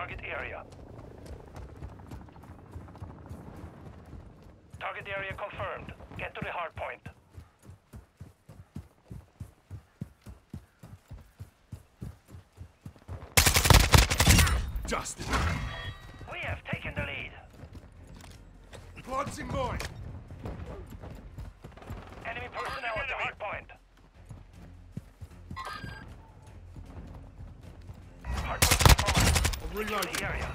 target area. Target area confirmed. Get to the hard point. Justin! We have taken the lead. Pods in mind! Enemy personnel at the hard point. Reloading. the area.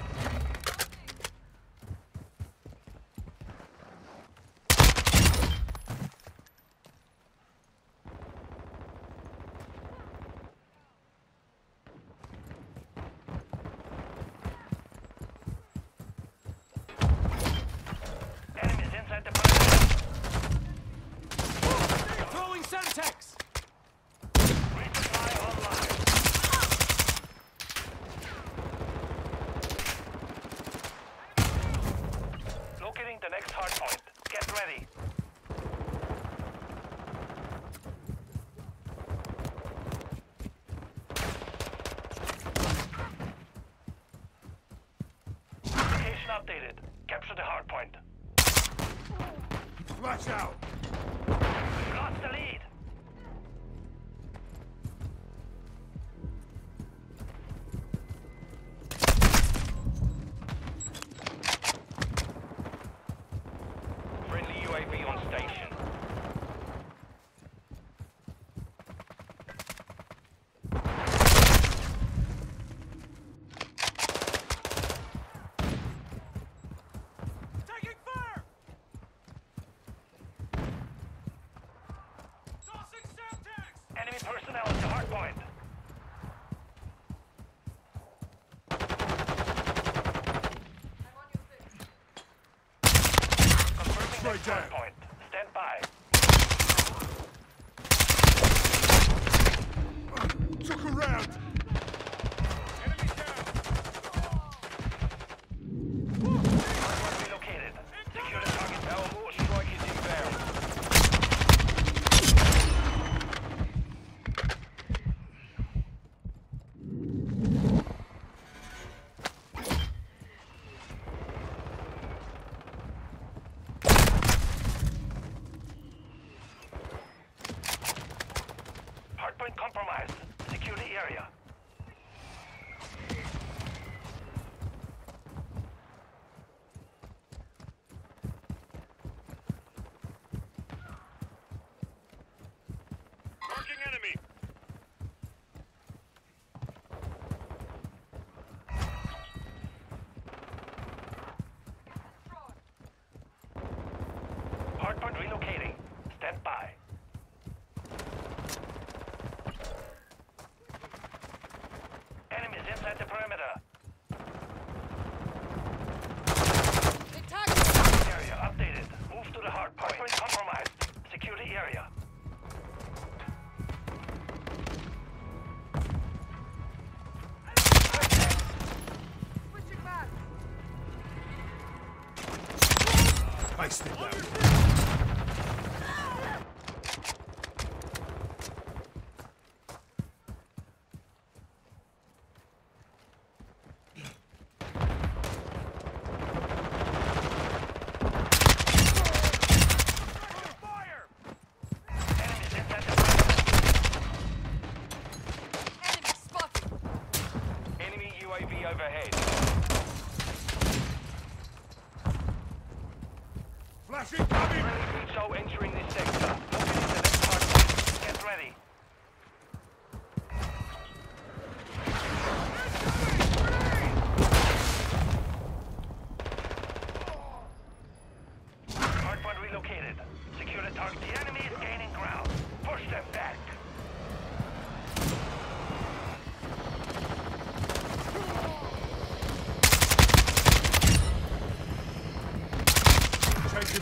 Enemies inside the perimeter. Throwing Semtex! Resupply online. Locating the next hard point. Get ready. Location updated. Capture the hard point. Flash out! Straight down. Iced it down. Fire! Enemies inside the perimeter. Enemy spotted. Enemy UAV overhead. Flash incoming! Friendly Patrol entering this sector. Moving into the hard. Get ready. Hardpoint relocated. Secure the target. The enemy is gaining ground. Push them back.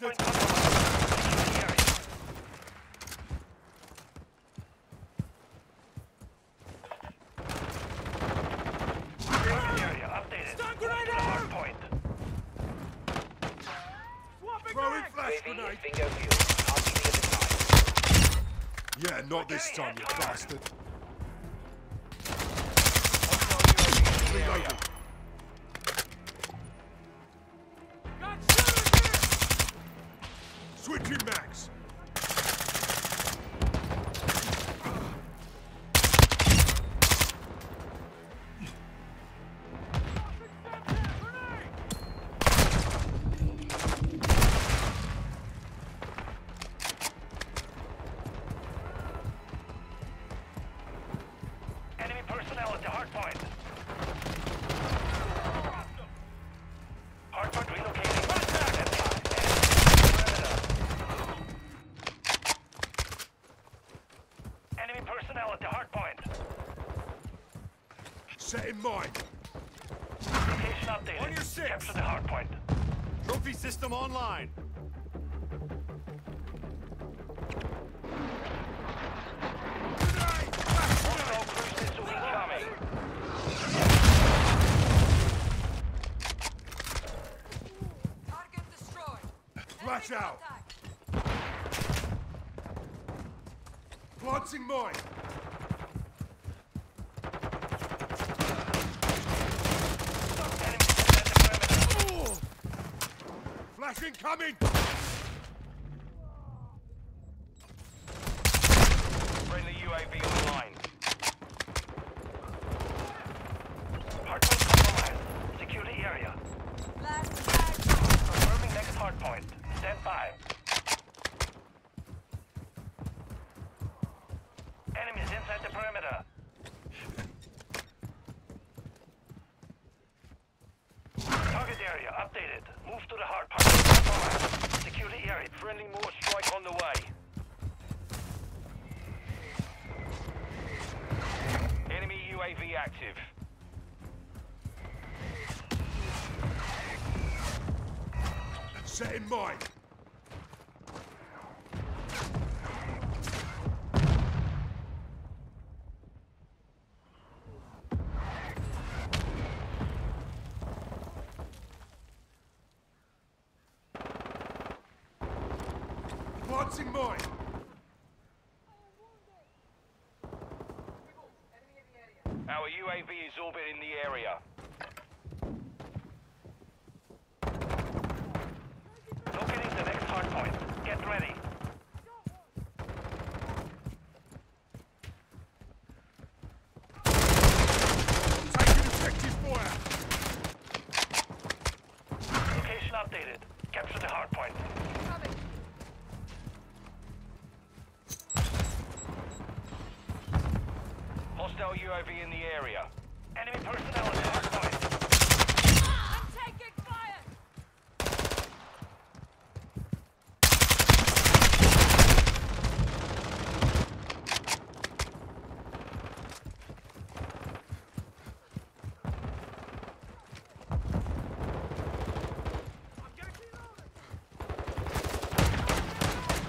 the time. Yeah, not this time, you bastard. Set in mine. Location updated. On your six. Capture the hardpoint. Trophy system online. Hostile cruise missile incoming. Target destroyed. Flash out. contact. Planting mine. Enemy at the perimeter. Flash incoming! Friendly UAV online. Hardpoint compromised. Secure the area. Confirming next hardpoint. Stand by. Enemies inside the perimeter. Target area updated. Move to the hardpoint. Compromised. Secure the. Friendly mortar strike on the way. Enemy UAV active. Set in mine. Planting mine. Our UAV is orbiting the area. Locating the next hardpoint. Get ready. Taking effective fire. Location updated. Capture the hardpoint. Coming. Hostile UAV in the area. Enemy personnel at the hardpoint. I'm taking fire.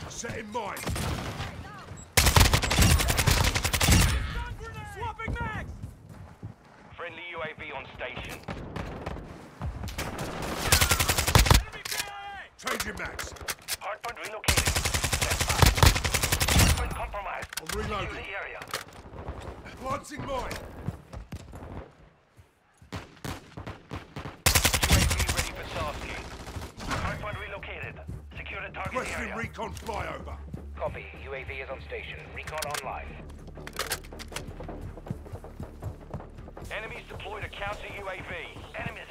Set in mine. Swapping mags! Friendly UAV on station. Enemy KIA! Changing max. Hardpoint relocated. Hardpoint compromised. I'm reloading. Secure the area. Planting mine. UAV ready for tasking. Hardpoint relocated. Secure the target Requesting area. recon flyover. Copy. UAV is on station. Recon online. Enemies deployed a counter UAV. Enemy